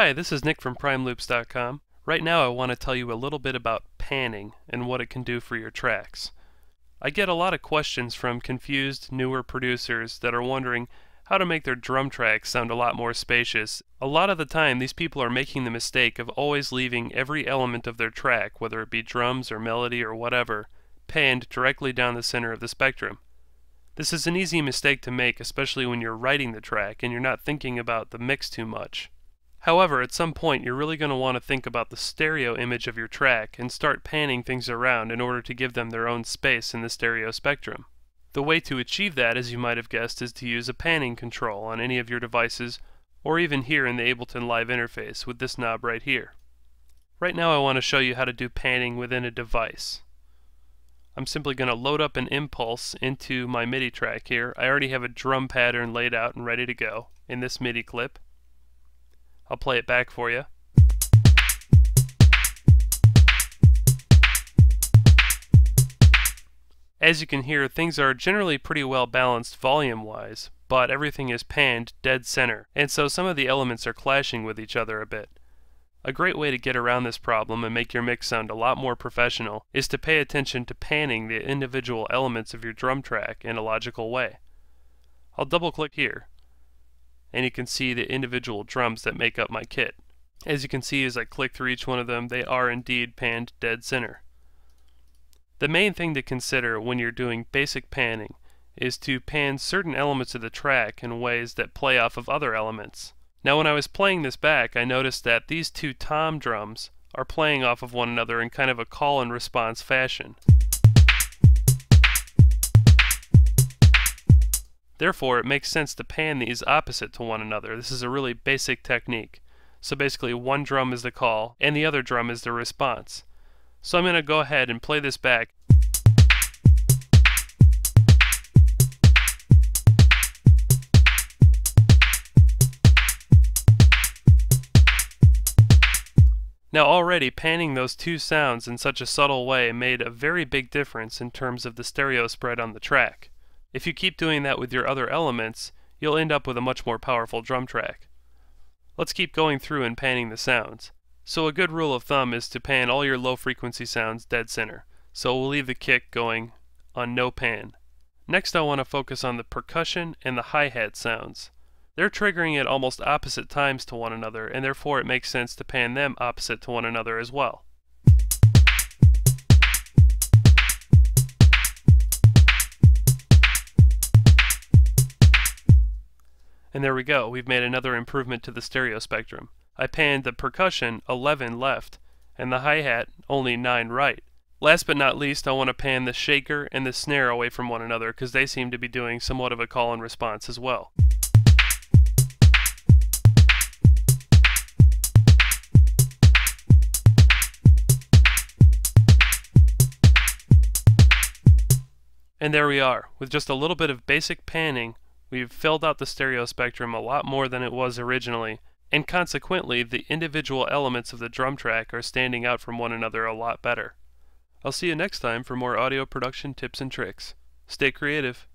Hi, this is Nick from PrimeLoops.com. Right now I want to tell you a little bit about panning and what it can do for your tracks. I get a lot of questions from confused, newer producers that are wondering how to make their drum tracks sound a lot more spacious. A lot of the time these people are making the mistake of always leaving every element of their track, whether it be drums or melody or whatever, panned directly down the center of the spectrum. This is an easy mistake to make, especially when you're writing the track and you're not thinking about the mix too much. However, at some point you're really going to want to think about the stereo image of your track and start panning things around in order to give them their own space in the stereo spectrum. The way to achieve that, as you might have guessed, is to use a panning control on any of your devices or even here in the Ableton Live interface with this knob right here. Right now I want to show you how to do panning within a device. I'm simply going to load up an impulse into my MIDI track here. I already have a drum pattern laid out and ready to go in this MIDI clip. I'll play it back for you. As you can hear, things are generally pretty well balanced volume-wise, but everything is panned dead center, and so some of the elements are clashing with each other a bit. A great way to get around this problem and make your mix sound a lot more professional is to pay attention to panning the individual elements of your drum track in a logical way. I'll double click here and you can see the individual drums that make up my kit. As you can see as I click through each one of them, they are indeed panned dead center. The main thing to consider when you're doing basic panning is to pan certain elements of the track in ways that play off of other elements. Now when I was playing this back, I noticed that these two tom drums are playing off of one another in kind of a call and response fashion. Therefore, it makes sense to pan these opposite to one another. This is a really basic technique. So basically, one drum is the call, and the other drum is the response. So I'm going to go ahead and play this back. Now already panning those two sounds in such a subtle way made a very big difference in terms of the stereo spread on the track. If you keep doing that with your other elements, you'll end up with a much more powerful drum track. Let's keep going through and panning the sounds. So a good rule of thumb is to pan all your low frequency sounds dead center. So we'll leave the kick going on no pan. Next I want to focus on the percussion and the hi-hat sounds. They're triggering at almost opposite times to one another and therefore it makes sense to pan them opposite to one another as well. And there we go, we've made another improvement to the stereo spectrum. I panned the percussion 11 left, and the hi-hat only 9 right. Last but not least, I want to pan the shaker and the snare away from one another because they seem to be doing somewhat of a call and response as well. And there we are, with just a little bit of basic panning, We've filled out the stereo spectrum a lot more than it was originally, and consequently the individual elements of the drum track are standing out from one another a lot better. I'll see you next time for more audio production tips and tricks. Stay creative.